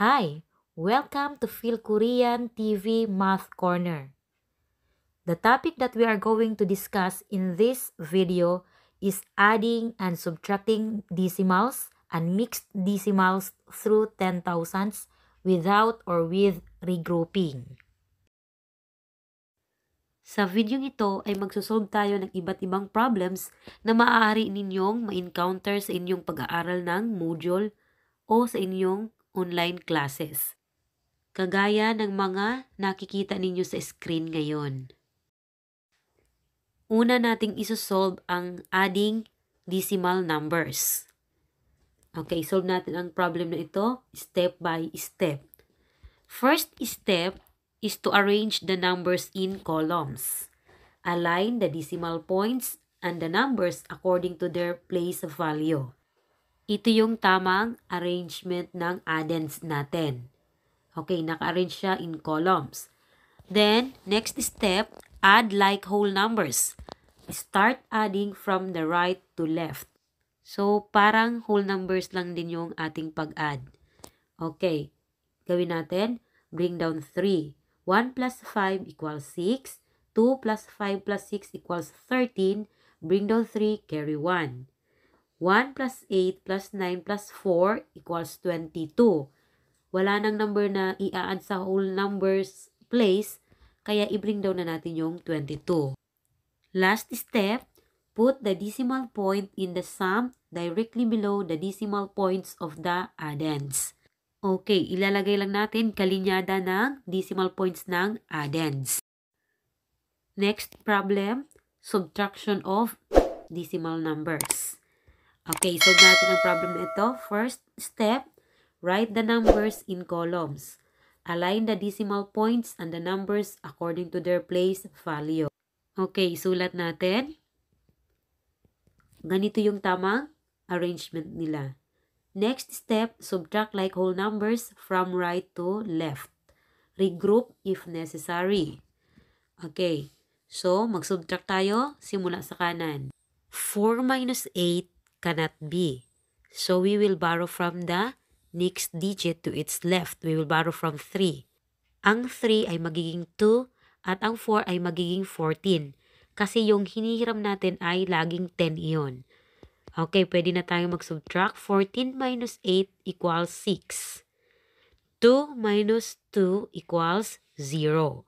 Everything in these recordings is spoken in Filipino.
Hi, welcome to Phil Korean TV Math Corner. The topic that we are going to discuss in this video is adding and subtracting decimals and mixed decimals through 10 thousands without or with regrouping. Sa video ito ay magsosolve tayo ng iba't ibang problems na maaari ninyong ma-encounter sa inyong pag-aaral ng module o sa inyong online classes. Kagaya ng mga nakikita ninyo sa screen ngayon. Una nating isosolve ang adding decimal numbers. Okay, solve natin ang problem na ito step by step. First step is to arrange the numbers in columns. Align the decimal points and the numbers according to their place of value. Ito yung tamang arrangement ng addends natin. Okay, naka-arrange siya in columns. Then, next step, add like whole numbers. Start adding from the right to left. So, parang whole numbers lang din yung ating pag-add. Okay, gawin natin, bring down 3. 1 plus 5 equals 6. 2 plus 5 plus 6 equals 13. Bring down 3, carry 1. 1 plus 8 plus 9 plus 4 equals 22. Wala nang number na i-add sa whole numbers place, kaya i-bring down na natin yung 22. Last step, put the decimal point in the sum directly below the decimal points of the addends. Okay, ilalagay lang natin kalinyada ng decimal points ng addends. Next problem, subtraction of decimal numbers. Okay, solve natin ang problem na ito. First step, write the numbers in columns. Align the decimal points and the numbers according to their place value. Okay, sulat natin. Ganito yung tamang arrangement nila. Next step, subtract like whole numbers from right to left. Regroup if necessary. Okay. So, mag-subtract tayo simula sa kanan. 4 minus 8 cannot be. So, we will borrow from the next digit to its left. We will borrow from 3. Ang 3 ay magiging 2 at ang 4 ay magiging 14. Kasi yung hinihiram natin ay laging 10 iyon. Okay, pwede na tayo mag-subtract. 14 minus 8 equals 6. 2 minus 2 equals 0.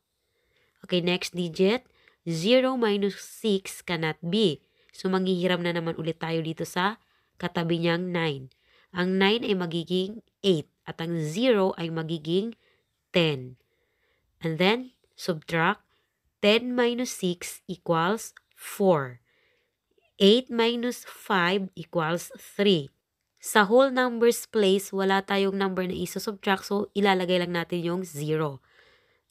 Okay, next digit. 0 minus 6 cannot be. So, manghihiram na naman ulit tayo dito sa katabi niyang 9. Ang 9 ay magiging 8 at ang 0 ay magiging 10. And then, subtract. 10 minus 6 equals 4. 8 minus 5 equals 3. Sa whole numbers place, wala tayong number na isa-subtract, so ilalagay lang natin yung 0.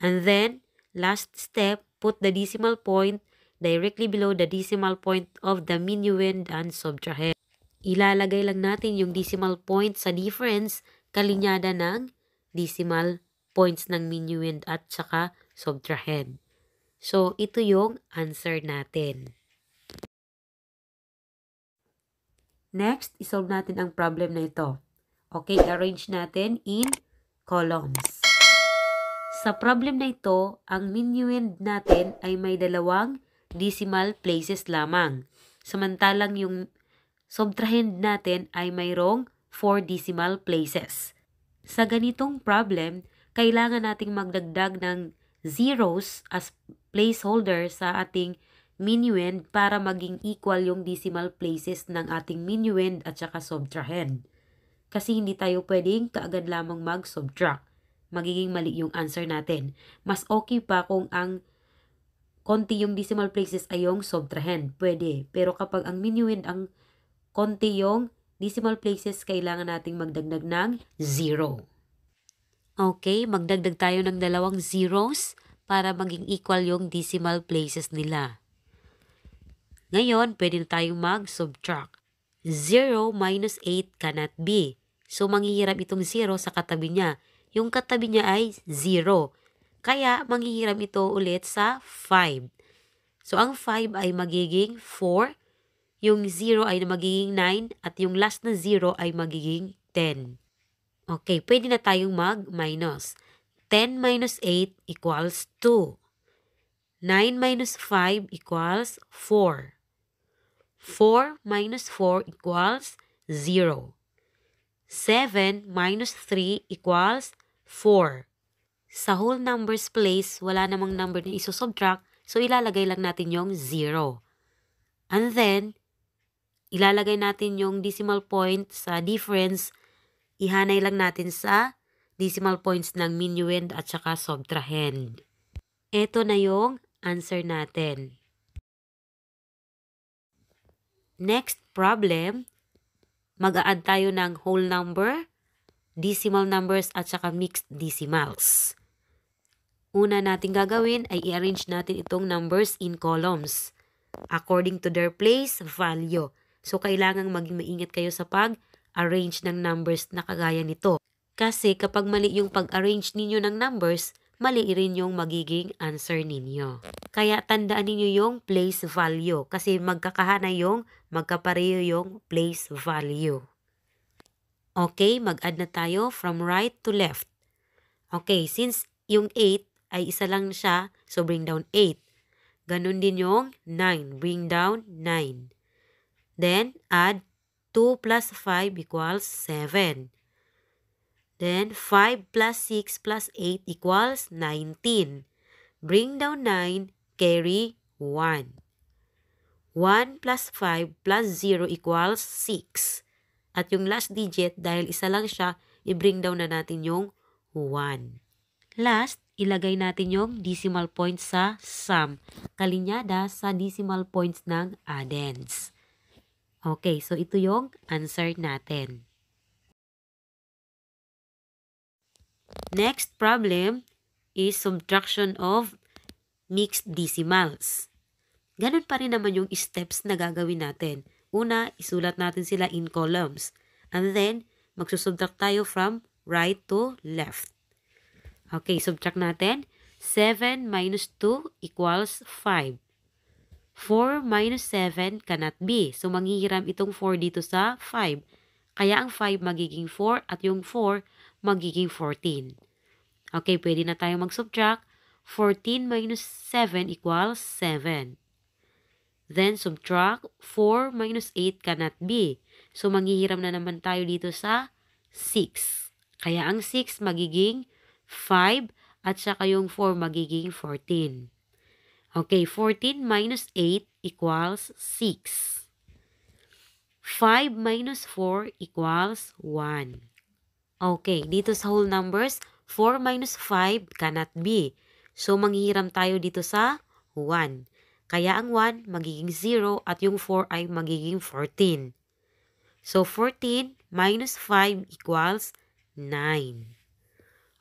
And then, last step, put the decimal point directly below the decimal point of the minuend and subtrahend. Ilalagay lang natin yung decimal point sa difference kalinyada ng decimal points ng minuend at saka subtrahend. So, ito yung answer natin. Next, isolve natin ang problem na ito. Okay, arrange natin in columns. Sa problem na ito, ang minuend natin ay may dalawang decimal places lamang. Samantalang yung subtrahend natin ay mayroong 4 decimal places. Sa ganitong problem, kailangan nating magdagdag ng zeros as placeholder sa ating minuend para maging equal yung decimal places ng ating minuend at saka subtrahend. Kasi hindi tayo pwedeng kaagad lamang mag-subtract. Magiging mali yung answer natin. Mas okay pa kung ang konti yung decimal places ay yung subtrahend. Pwede. Pero kapag ang minuend ang konti yung decimal places, kailangan nating magdagdag ng 0. Okay, magdagdag tayo ng dalawang zeros para maging equal yung decimal places nila. Ngayon, pwede na tayong mag-subtract. 0 minus 8 cannot be. So, manghihiram itong 0 sa katabi niya. Yung katabi niya ay 0. Kaya, manghihiram ito ulit sa 5. So, ang 5 ay magiging 4. Yung 0 ay magiging 9. At yung last na 0 ay magiging 10. Okay, pwede na tayong mag-minus. 10 minus 8 equals 2. 9 minus 5 equals 4. 4 minus 4 equals 0. 7 minus 3 equals 4. Sa whole numbers place, wala namang number na isusubtract, so ilalagay lang natin yung 0. And then, ilalagay natin yung decimal point sa difference, ihanay lang natin sa decimal points ng minuend at saka subtrahend. Ito na yung answer natin. Next problem, mag-a-add tayo ng whole number, decimal numbers at saka mixed decimals. Una natin gagawin ay i-arrange natin itong numbers in columns according to their place value. So, kailangang maging maingat kayo sa pag-arrange ng numbers na kagaya nito. Kasi kapag mali yung pag-arrange ninyo ng numbers, mali rin yung magiging answer ninyo. Kaya tandaan ninyo yung place value kasi magkakahana yung magkapareho yung place value. Okay, mag-add na tayo from right to left. Okay, since yung 8 ay isa lang siya, so bring down 8. Ganun din yung 9, bring down 9. Then, add 2 plus 5 equals 7. Then, 5 plus 6 plus 8 equals 19. Bring down 9, carry 1. 1 plus 5 plus 0 equals 6. At yung last digit, dahil isa lang siya, i-bring down na natin yung 1. Last, ilagay natin yung decimal points sa sum, kalinyada sa decimal points ng addends. Okay, so ito yung answer natin. Next problem is subtraction of mixed decimals. Ganun pa rin naman yung steps na gagawin natin. Una, isulat natin sila in columns. And then, magsusubtract tayo from right to left. Okay, subtract natin. 7 minus 2 equals 5. 4 minus 7 cannot be. So, manghihiram itong 4 dito sa 5. Kaya ang 5 magiging 4 at yung 4 magiging 14. Okay, pwede na tayo mag-subtract. 14 minus 7 equals 7. Then, subtract 4 minus 8 cannot be. So, manghihiram na naman tayo dito sa 6. Kaya ang 6 magiging 5 at saka yung 4 magiging 14. Okay, 14 minus 8 equals 6. 5 minus 4 equals 1. Okay, dito sa whole numbers, 4 minus 5 cannot be. So, manghihiram tayo dito sa 1. Kaya ang 1 magiging 0 at yung 4 ay magiging 14. So, 14 minus 5 equals 9.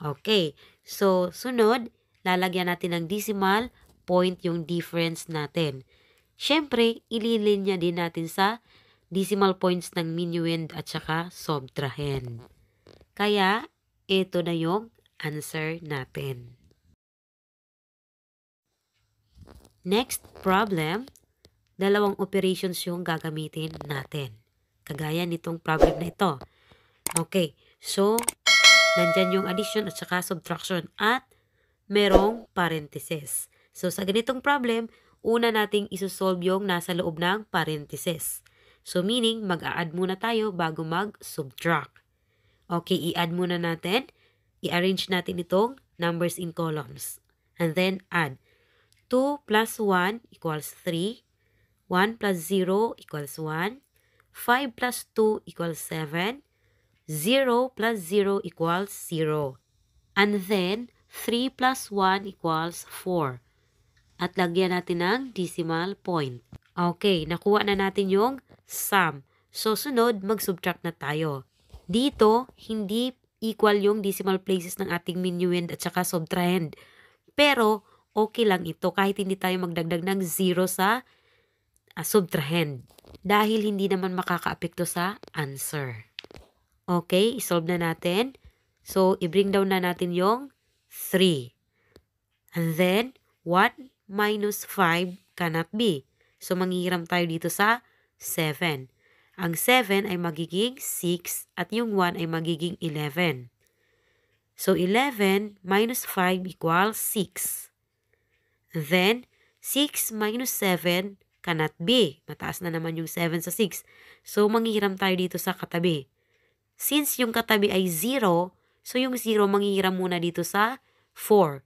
Okay. So, sunod, lalagyan natin ng decimal point yung difference natin. Siyempre, ililinya din natin sa decimal points ng minuend at saka subtrahend. Kaya, ito na yung answer natin. Next problem, dalawang operations yung gagamitin natin. Kagaya nitong problem na ito. Okay, so Nandyan yung addition at saka subtraction at merong parenthesis. So, sa ganitong problem, una nating isosolve yung nasa loob ng parenthesis. So, meaning, mag-a-add muna tayo bago mag-subtract. Okay, i-add muna natin. I-arrange natin itong numbers in columns. And then, add. 2 plus 1 equals 3. 1 plus 0 equals 1. 5 plus 2 equals 7. 0 plus 0 equals 0. And then, 3 plus 1 equals 4. At lagyan natin ng decimal point. Okay, nakuha na natin yung sum. So, sunod, mag-subtract na tayo. Dito, hindi equal yung decimal places ng ating minuend at saka subtrahend. Pero, okay lang ito kahit hindi tayo magdagdag ng 0 sa uh, subtrahend. Dahil hindi naman makakaapekto sa answer. Okay, isolve na natin. So, i-bring down na natin yung 3. And then, 1 minus 5 cannot be. So, manghihiram tayo dito sa 7. Ang 7 ay magiging 6 at yung 1 ay magiging 11. So 11 minus 5 equals 6. Then 6 minus 7 cannot be. Mataas na naman yung 7 sa 6. So manghihiram tayo dito sa katabi. Since yung katabi ay 0, so yung 0 manghihiram muna dito sa 4.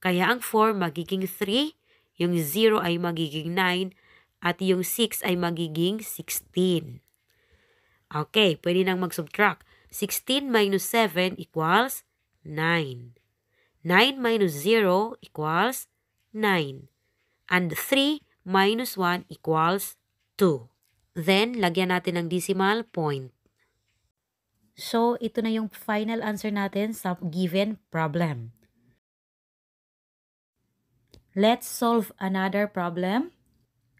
Kaya ang 4 magiging 3, yung 0 ay magiging 9, at yung 6 ay magiging 16. Okay, pwede nang mag-subtract. 16 minus 7 equals 9. 9 minus 0 equals 9. And 3 minus 1 equals 2. Then, lagyan natin ng decimal point. So, ito na yung final answer natin sa given problem. Let's solve another problem.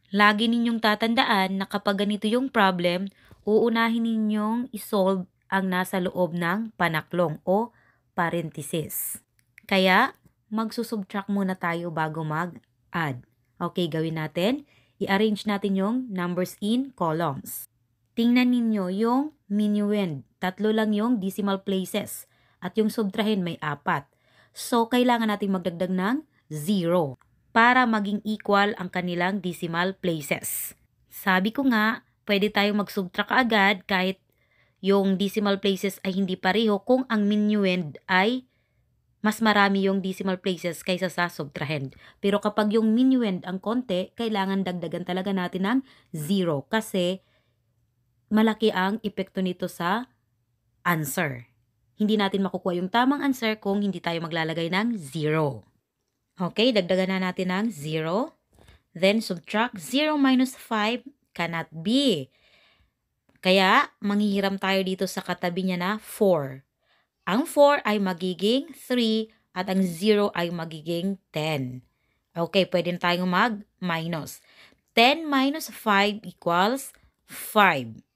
Lagi ninyong tatandaan na kapag ganito yung problem, uunahin ninyong isolve ang nasa loob ng panaklong o parenthesis. Kaya, magsusubtract muna tayo bago mag-add. Okay, gawin natin. I-arrange natin yung numbers in columns. Tingnan ninyo yung minuend. Tatlo lang yung decimal places. At yung subtrahin may apat. So, kailangan natin magdagdag ng 0 para maging equal ang kanilang decimal places. Sabi ko nga, pwede tayong mag-subtract agad kahit yung decimal places ay hindi pareho kung ang minuend ay mas marami yung decimal places kaysa sa subtrahend. Pero kapag yung minuend ang konti, kailangan dagdagan talaga natin ng 0 kasi malaki ang epekto nito sa answer. Hindi natin makukuha yung tamang answer kung hindi tayo maglalagay ng 0. Okay, dagdagan na natin ng 0. Then subtract 0 minus 5 cannot be. Kaya, manghihiram tayo dito sa katabi niya na 4. Ang 4 ay magiging 3 at ang 0 ay magiging 10. Okay, pwede tayong mag-minus. 10 minus 5 equals 5.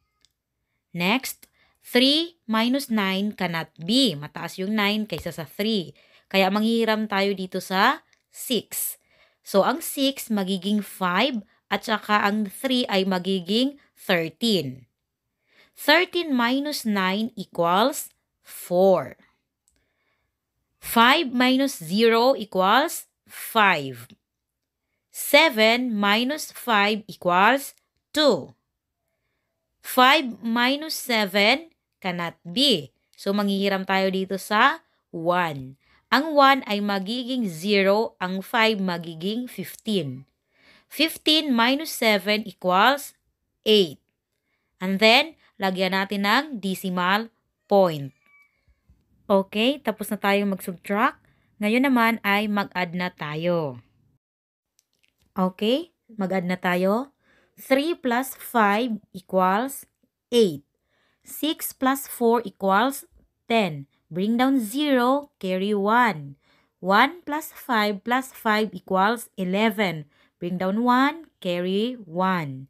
Next, 3 minus 9 cannot be. Mataas yung 9 kaysa sa 3. Kaya manghihiram tayo dito sa 6. So, ang 6 magiging 5 at saka ang 3 ay magiging 13. 13 minus 9 equals 4. 5 minus 0 equals 5. 7 minus 5 equals 2. 5 minus 7 cannot be. So, manghihiram tayo dito sa 1. Ang 1 ay magiging 0, ang 5 magiging 15. 15 minus 7 equals 8. And then, lagyan natin ng decimal point. Okay, tapos na tayong mag-subtract. Ngayon naman ay mag-add na tayo. Okay, mag-add na tayo. 3 plus 5 equals 8. 6 plus 4 equals 10. Bring down 0, carry 1. 1 plus 5 plus 5 equals 11. Bring down 1, carry 1.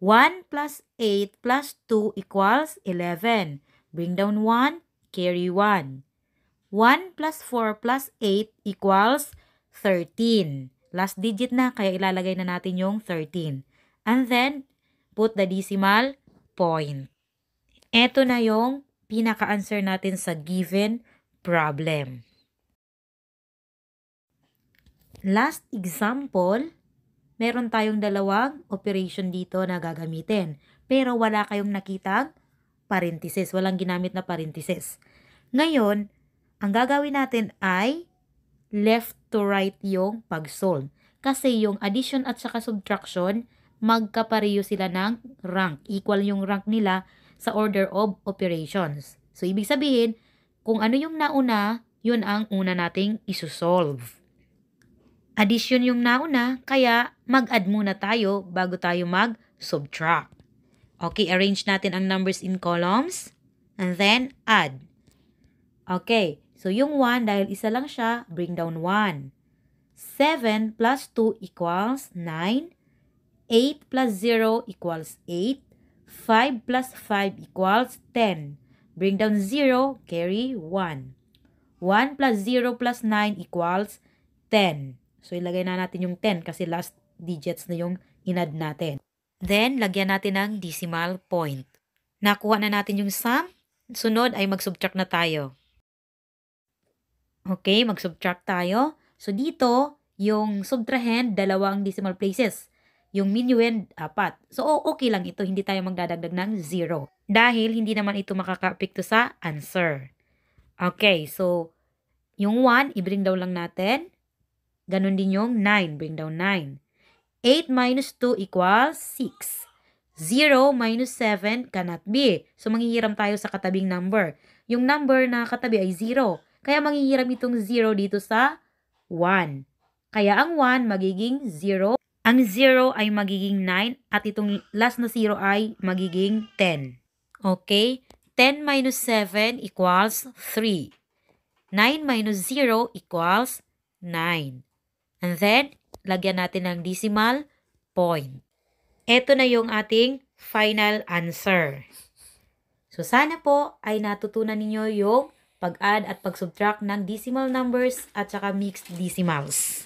1 plus 8 plus 2 equals 11. Bring down 1, carry 1. 1 plus 4 plus 8 equals 13. Last digit na, kaya ilalagay na natin yung 13. And then, put the decimal point. Ito na yung pinaka-answer natin sa given problem. Last example, meron tayong dalawang operation dito na gagamitin. Pero wala kayong nakitang parenthesis. Walang ginamit na parenthesis. Ngayon, ang gagawin natin ay left to right yung pag-solve. Kasi yung addition at saka subtraction, magkapareho sila ng rank. Equal yung rank nila sa order of operations. So, ibig sabihin, kung ano yung nauna, yun ang una nating isusolve. Addition yung nauna, kaya mag-add muna tayo bago tayo mag-subtract. Okay, arrange natin ang numbers in columns and then add. Okay, so yung 1, dahil isa lang siya, bring down 1. 7 plus 2 equals 9. 8 plus 0 equals 8. 5 plus 5 equals 10. Bring down 0, carry 1. 1 plus 0 plus 9 equals 10. So, ilagay na natin yung 10 kasi last digits na yung inad natin. Then, lagyan natin ng decimal point. Nakuha na natin yung sum. Sunod ay mag-subtract na tayo. Okay, mag-subtract tayo. So, dito, yung subtrahend, dalawang decimal places. Yung minuend, apat. So, okay lang ito. Hindi tayo magdadagdag ng zero. Dahil hindi naman ito makaka-apekto sa answer. Okay, so, yung 1, i-bring down lang natin. Ganon din yung 9, bring down 9. 8 minus 2 equals 6. 0 minus 7 cannot be. So, manghihiram tayo sa katabing number. Yung number na katabi ay 0. Kaya manghihiram itong 0 dito sa 1. Kaya ang 1 magiging 0. Ang 0 ay magiging 9 at itong last na 0 ay magiging 10. Okay? 10 minus 7 equals 3. 9 minus 0 equals 9. And then, lagyan natin ng decimal point. Ito na yung ating final answer. So, sana po ay natutunan ninyo yung pag-add at pag-subtract ng decimal numbers at saka mixed decimals.